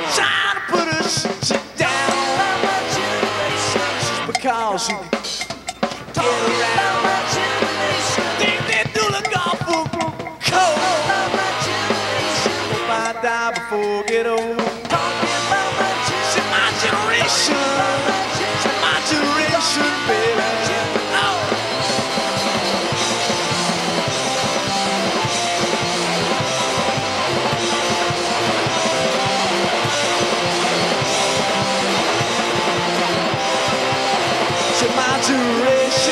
trying to put us down. Just because you get around. Think they do look awful cold. If I die before I get old. To my duration.